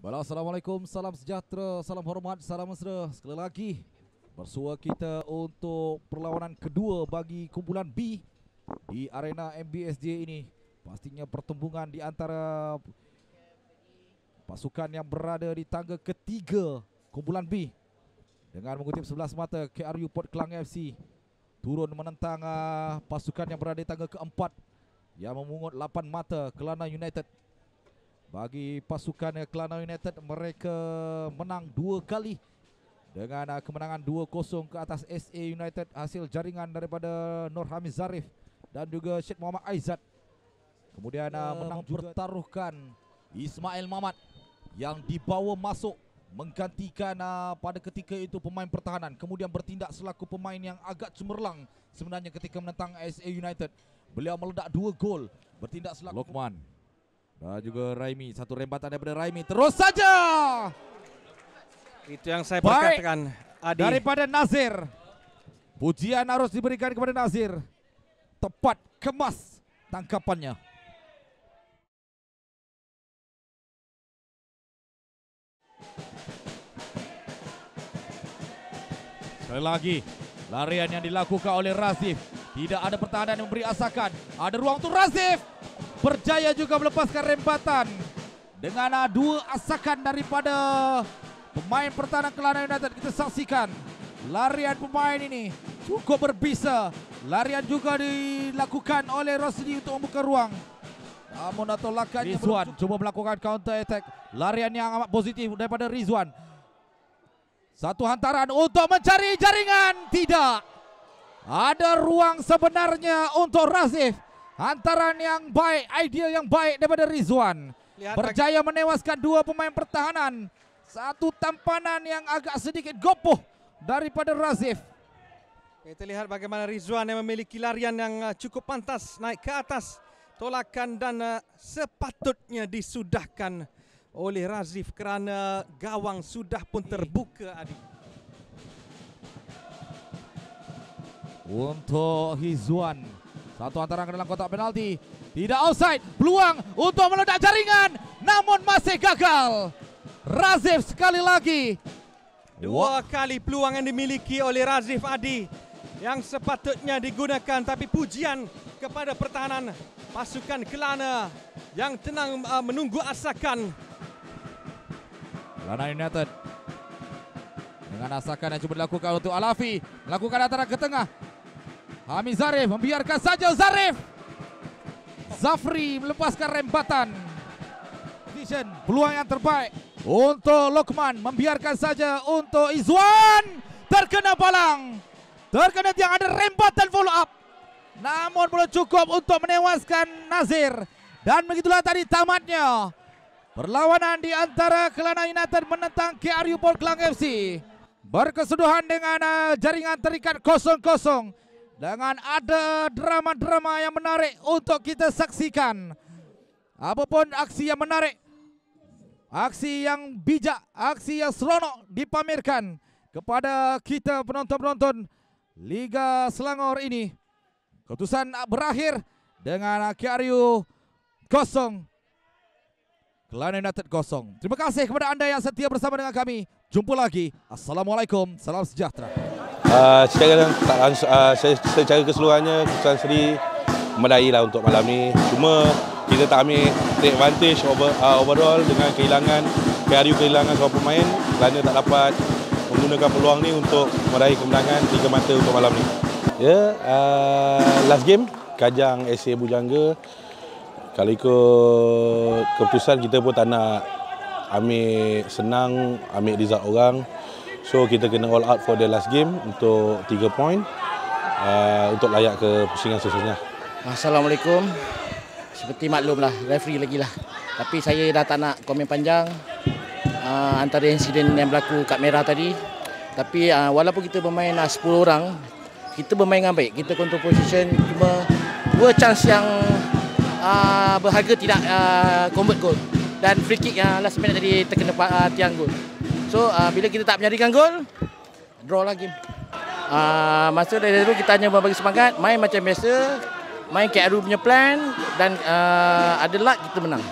Baiklah, Assalamualaikum, salam sejahtera, salam hormat, salam mesra. Sekali lagi bersua kita untuk perlawanan kedua bagi kumpulan B Di arena MBSJ ini. Pastinya pertembungan di antara pasukan yang berada di tangga ketiga kumpulan B. Dengan mengutip sebelah mata KRU Port Klang FC Turun menentang uh, pasukan yang berada di tangga keempat Yang memungut 8 mata Kelana United bagi pasukan Kelana United mereka menang dua kali dengan uh, kemenangan 2-0 ke atas SA United hasil jaringan daripada Nur Hamiz Zarif dan juga Syed Muhammad Aizat. Kemudian uh, menang bertaruhkan Ismail Mamat yang dibawa masuk menggantikan uh, pada ketika itu pemain pertahanan kemudian bertindak selaku pemain yang agak cemerlang sebenarnya ketika menentang SA United. Beliau meledak dua gol bertindak selaku Lokman dan juga Raimi. Satu rembatan daripada Raimi. Terus saja! Itu yang saya Baik. perkatakan Adi. Daripada Nazir. Pujian harus diberikan kepada Nazir. Tepat kemas Tangkapannya. Sekali lagi Larian yang dilakukan oleh Razif. Tidak ada pertahanan yang memberi asakan. Ada ruang untuk Razif Berjaya juga melepaskan rembatan Dengan uh, dua asakan daripada Pemain pertahanan Kelana United Kita saksikan Larian pemain ini Cukup berbisa Larian juga dilakukan oleh Rosli untuk membuka ruang Namun atau lakannya Rizwan cuba melakukan counter attack Larian yang amat positif daripada Rizwan satu hantaran untuk mencari jaringan. Tidak. Ada ruang sebenarnya untuk Razif. Hantaran yang baik, idea yang baik daripada Rizwan. Lihat Berjaya menewaskan dua pemain pertahanan. Satu tampanan yang agak sedikit gopoh daripada Razif. Kita lihat bagaimana Rizwan yang memiliki larian yang uh, cukup pantas naik ke atas tolakan dan uh, sepatutnya disudahkan oleh Razif kerana gawang sudah pun terbuka Adi. Untuk Hizwan. Satu hantaran ke dalam kotak penalti. Tidak offside. Peluang untuk meledak jaringan. Namun masih gagal. Razif sekali lagi. Dua kali peluang yang dimiliki oleh Razif Adi yang sepatutnya digunakan tapi pujian kepada pertahanan pasukan Kelana yang tenang uh, menunggu asakan Kelana United. Dengan asakan yang cuba dilakukan untuk Alafi. Melakukan hantaran ke tengah. Hamid Zarif membiarkan saja Zarif. Zafri melepaskan rembatan. Vision peluang yang terbaik untuk Lokman membiarkan saja untuk Izwan terkena palang. Terkena tiang ada rembatan follow up. Namun belum cukup untuk menewaskan Nazir. Dan begitulah tadi tamatnya perlawanan di antara Kelana United menentang KRU Port Klang FC. Berkesuduhan dengan uh, jaringan terikat kosong-kosong dengan ada drama-drama yang menarik untuk kita saksikan. Apapun aksi yang menarik, aksi yang bijak, aksi yang seronok dipamerkan kepada kita penonton-penonton Liga Selangor ini. Keputusan berakhir dengan KRU kosong Kelana United kosong. Terima kasih kepada anda yang setia bersama dengan kami. Jumpa lagi. Assalamualaikum. Salam sejahtera. Secara tak langsung, uh, secara keseluruhannya keputusan seri memadai lah untuk malam ni. Cuma kita tak ambil take advantage over, uh, overall dengan kehilangan KRU kehilangan seorang pemain kerana tak dapat menggunakan peluang ni untuk meraih kemenangan tiga mata untuk malam ni. Ya, yeah, uh, last game Kajang SA Bujangga kalau ikut keputusan kita pun tak nak ambil senang, ambil result orang. So kita kena all out for the last game untuk 3 point uh, untuk layak ke pusingan seterusnya. Assalamualaikum. Seperti maklumlah, referee lagi lah. Tapi saya dah tak nak komen panjang uh, antara insiden yang berlaku kat merah tadi. Tapi uh, walaupun kita bermain uh, 10 orang, kita bermain dengan baik. Kita control position cuma dua chance yang uh, berharga tidak uh, convert gol. Dan free kick yang last minute tadi terkena uh, tiang gol. So uh, bila kita tak menjadikan gol, draw lagi. Uh, masa dari dulu kita hanya bagi semangat, main macam biasa, main KRU punya plan dan uh, ada luck kita menang.